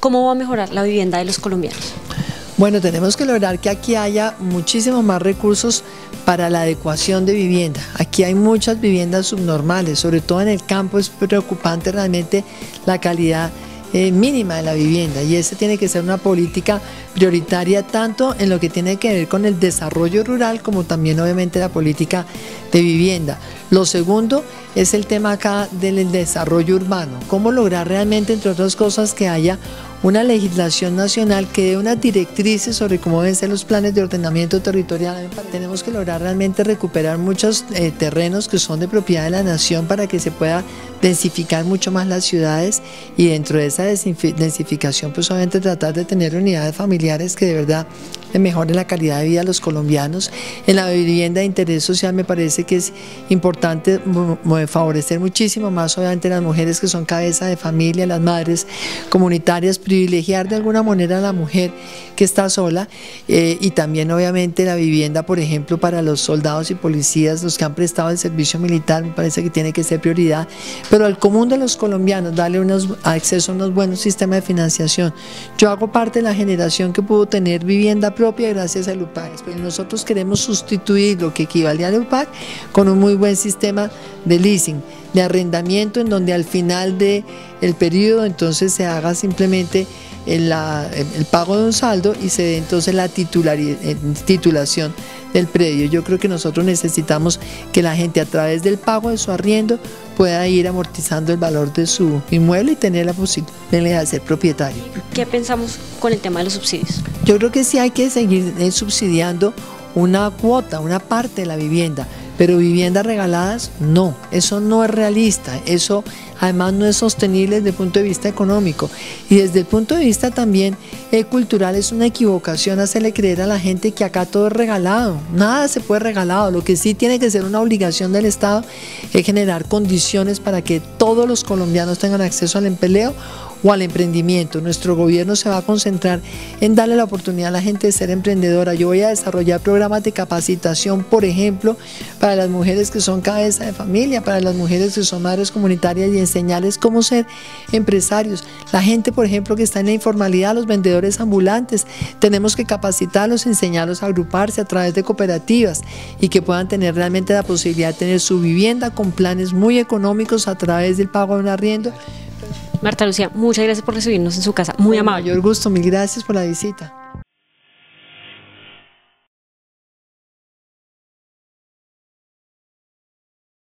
¿Cómo va a mejorar la vivienda de los colombianos? Bueno, tenemos que lograr que aquí haya muchísimos más recursos para la adecuación de vivienda. Aquí hay muchas viviendas subnormales, sobre todo en el campo es preocupante realmente la calidad eh, mínima de la vivienda y esa tiene que ser una política prioritaria tanto en lo que tiene que ver con el desarrollo rural como también obviamente la política de vivienda. Lo segundo es el tema acá del desarrollo urbano, cómo lograr realmente entre otras cosas que haya una legislación nacional que dé unas directrices sobre cómo deben ser los planes de ordenamiento territorial. Tenemos que lograr realmente recuperar muchos eh, terrenos que son de propiedad de la nación para que se pueda densificar mucho más las ciudades y dentro de esa densificación pues obviamente tratar de tener unidades familiares que de verdad mejoren la calidad de vida de los colombianos. En la vivienda de interés social me parece que es importante favorecer muchísimo más obviamente las mujeres que son cabeza de familia, las madres comunitarias, privilegiar de alguna manera a la mujer que está sola eh, y también obviamente la vivienda, por ejemplo, para los soldados y policías, los que han prestado el servicio militar, me parece que tiene que ser prioridad, pero al común de los colombianos, darle unos, acceso a unos buenos sistemas de financiación. Yo hago parte de la generación que pudo tener vivienda propia gracias al UPAC. Pero nosotros queremos sustituir lo que equivale al UPAC con un muy buen sistema de leasing, de arrendamiento, en donde al final del el periodo entonces se haga simplemente el, el, pago de un saldo y se dé entonces la titulación del predio. Yo creo que nosotros necesitamos que la gente a través del pago de su arriendo pueda ir amortizando el valor de su inmueble y tener la posibilidad de ser propietario. ¿Qué pensamos con el tema de los subsidios? Yo creo que sí hay que seguir eh, subsidiando una cuota, una parte de la vivienda, pero viviendas regaladas no, eso no es realista, eso además no es sostenible desde el punto de vista económico. Y desde el punto de vista también cultural es una equivocación hacerle creer a la gente que acá todo es regalado, nada se puede regalado, lo que sí tiene que ser una obligación del Estado es generar condiciones para que todos los colombianos tengan acceso al empleo o al emprendimiento. Nuestro gobierno se va a concentrar en darle la oportunidad a la gente de ser emprendedora. Yo voy a desarrollar programas de capacitación, por ejemplo, para las mujeres que son cabeza de familia, para las mujeres que son madres comunitarias y enseñarles cómo ser empresarios. La gente, por ejemplo, que está en la informalidad, los vendedores ambulantes, tenemos que capacitarlos, enseñarlos a agruparse a través de cooperativas y que puedan tener realmente la posibilidad de tener su vivienda con planes muy económicos a través del pago de un arriendo Marta Lucía, muchas gracias por recibirnos en su casa. Muy amable. Mayor gusto, mil gracias por la visita.